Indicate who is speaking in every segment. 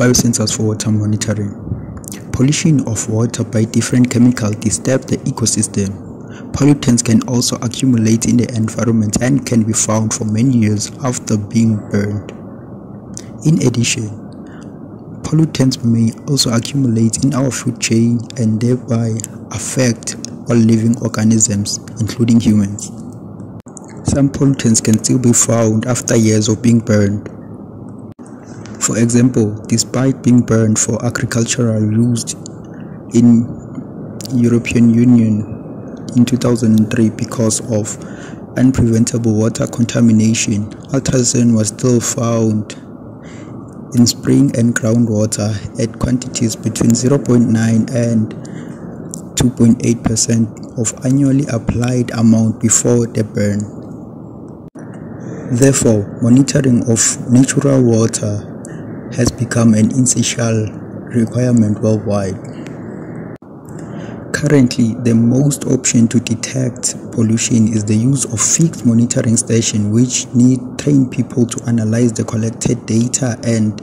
Speaker 1: Biosensors for water monitoring. Pollution of water by different chemicals disturbs the ecosystem. Pollutants can also accumulate in the environment and can be found for many years after being burned. In addition, pollutants may also accumulate in our food chain and thereby affect all living organisms, including humans. Some pollutants can still be found after years of being burned. For example, despite being burned for agricultural use in European Union in 2003 because of unpreventable water contamination, atrazine was still found in spring and groundwater at quantities between 0.9 and 2.8% of annually applied amount before the burn. Therefore, monitoring of natural water has become an essential requirement worldwide. Currently, the most option to detect pollution is the use of fixed monitoring stations which need trained people to analyze the collected data and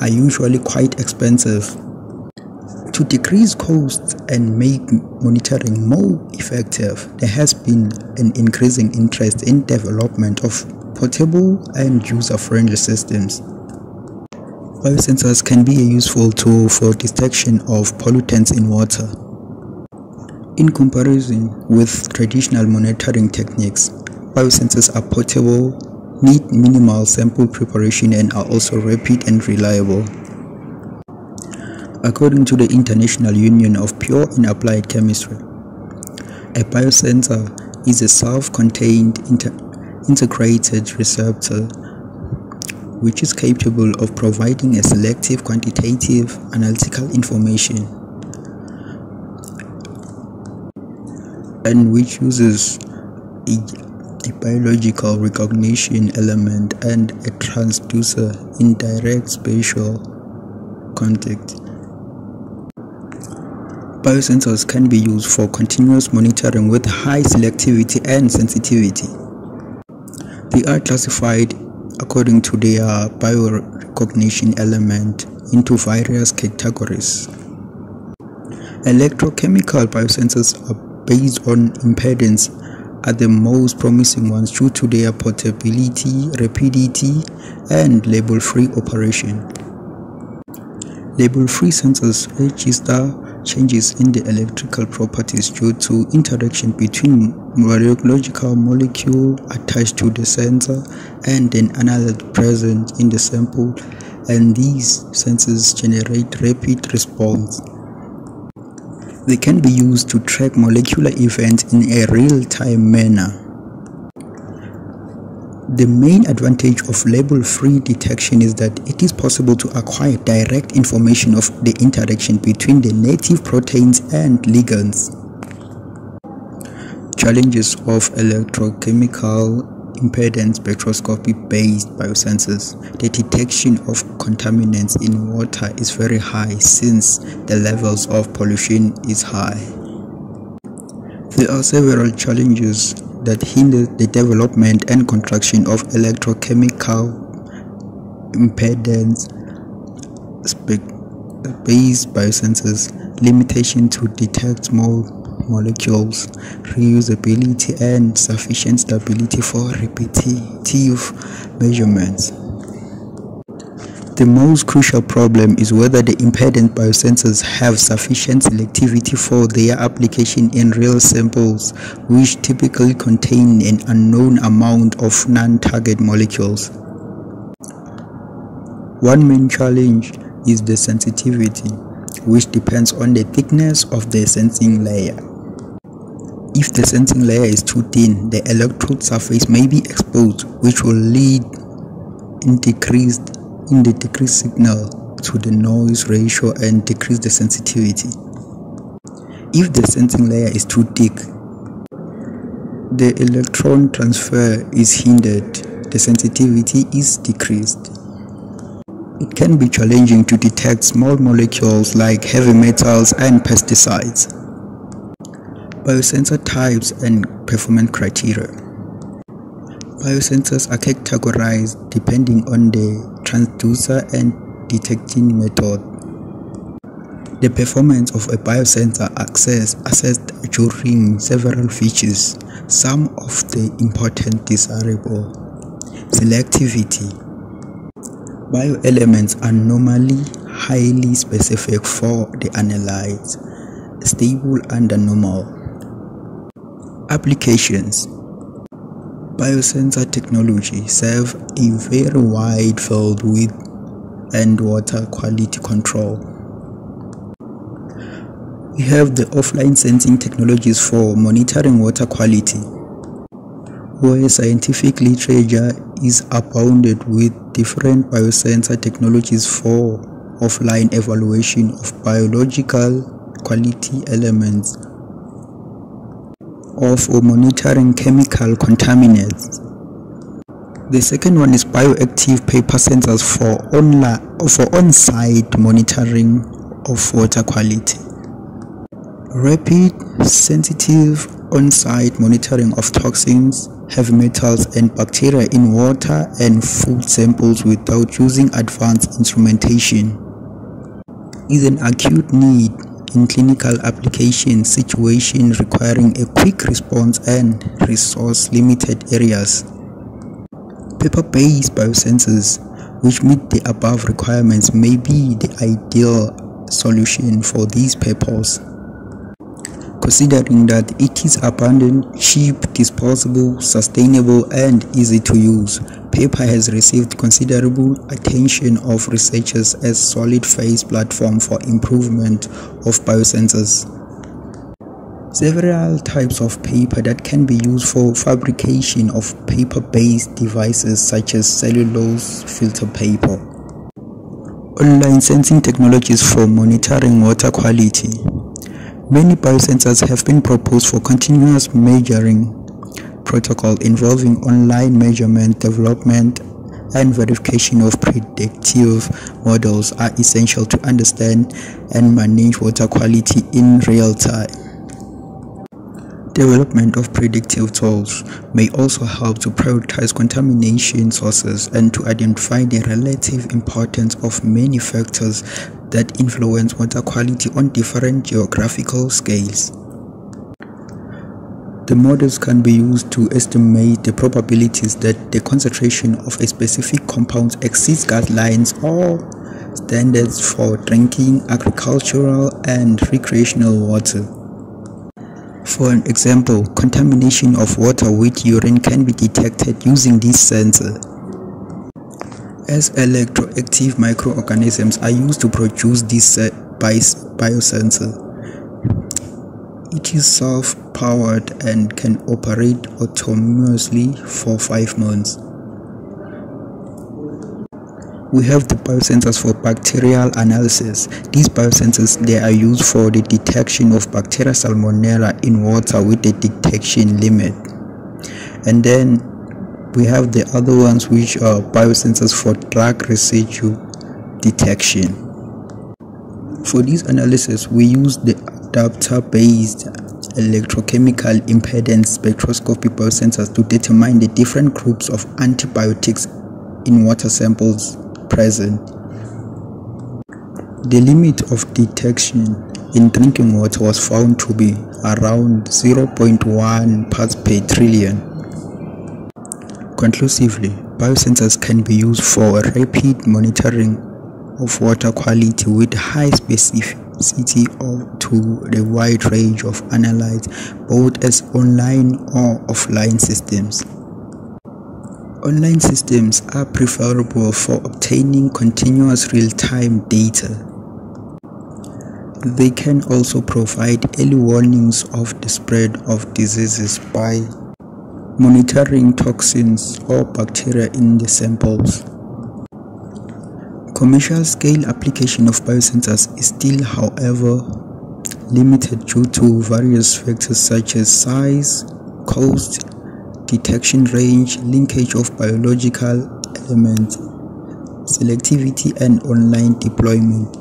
Speaker 1: are usually quite expensive. To decrease costs and make monitoring more effective, there has been an increasing interest in development of portable and user-friendly systems. Biosensors can be a useful tool for detection of pollutants in water. In comparison with traditional monitoring techniques, biosensors are portable, need minimal sample preparation and are also rapid and reliable. According to the International Union of Pure and Applied Chemistry, a biosensor is a self-contained integrated receptor which is capable of providing a selective quantitative analytical information and which uses a, a, biological recognition element and a transducer in direct spatial contact. Biosensors can be used for continuous monitoring with high selectivity and sensitivity. They are classified according to their biorecognition element into various categories. Electrochemical biosensors are based on impedance are the most promising ones due to their portability, rapidity, and label-free operation. Label-free sensors register changes in the electrical properties due to interaction between biological molecule attached to the sensor and an analyte present in the sample and these sensors generate rapid response. They can be used to track molecular events in a real-time manner. The main advantage of label-free detection is that it is possible to acquire direct information of the interaction between the native proteins and ligands. Challenges of electrochemical impedance spectroscopy-based biosensors. The detection of contaminants in water is very high since the levels of pollution is high. There are several challenges that hinder the development and contraction of electrochemical impedance based biosensors, limitation to detect small molecules, reusability and sufficient stability for repetitive measurements. The most crucial problem is whether the impedance biosensors have sufficient selectivity for their application in real samples, which typically contain an unknown amount of non-target molecules. One main challenge is the sensitivity, which depends on the thickness of the sensing layer. If the sensing layer is too thin, the electrode surface may be exposed, which will lead in decreased in the decreased signal to the noise ratio and decrease the sensitivity. If the sensing layer is too thick, the electron transfer is hindered, the sensitivity is decreased. It can be challenging to detect small molecules like heavy metals and pesticides. Biosensor types and performance criteria. Biosensors are categorized depending on the transducer and detecting method. The performance of a biosensor access assessed during several features, some of the important desirable. Selectivity. Bioelements are normally highly specific for the analytes, stable under normal. Applications Biosensor technology serve a very wide field with and water quality control. We have the offline sensing technologies for monitoring water quality, where scientific literature is abounded with different biosensor technologies for offline evaluation of biological quality elements or monitoring chemical contaminants. The second one is bioactive paper sensors for for on-site monitoring of water quality. Rapid, sensitive on-site monitoring of toxins, heavy metals and bacteria in water and food samples without using advanced instrumentation is an acute need in clinical application situations requiring a quick response and resource-limited areas. Paper-based biosensors which meet the above requirements may be the ideal solution for these purposes considering that it is abundant, cheap, disposable, sustainable, and easy to use. Paper has received considerable attention of researchers as solid phase platform for improvement of biosensors. Several types of paper that can be used for fabrication of paper-based devices such as cellulose filter paper. Online sensing technologies for monitoring water quality. Many biosensors have been proposed for continuous measuring protocol involving online measurement, development, and verification of predictive models are essential to understand and manage water quality in real time. Development of predictive tools may also help to prioritize contamination sources and to identify the relative importance of many factors that influence water quality on different geographical scales. The models can be used to estimate the probabilities that the concentration of a specific compound exceeds guidelines or standards for drinking, agricultural, and recreational water. For an example, contamination of water with urine can be detected using this sensor as electroactive microorganisms are used to produce this uh, biosensor. It is self-powered and can operate autonomously for 5 months. We have the biosensors for bacterial analysis. These biosensors they are used for the detection of bacteria salmonella in water with a detection limit. And then we have the other ones which are biosensors for drug residue detection. For this analysis, we use the aptamer-based electrochemical impedance spectroscopy biosensors to determine the different groups of antibiotics in water samples present. The limit of detection in drinking water was found to be around 0.1 parts per trillion. Conclusively, biosensors can be used for rapid monitoring of water quality with high specificity to the wide range of analytes, both as online or offline systems. Online systems are preferable for obtaining continuous real-time data. They can also provide early warnings of the spread of diseases by monitoring toxins or bacteria in the samples. Commercial scale application of biosensors is still, however, limited due to various factors such as size, cost, detection range, linkage of biological elements, selectivity and online deployment.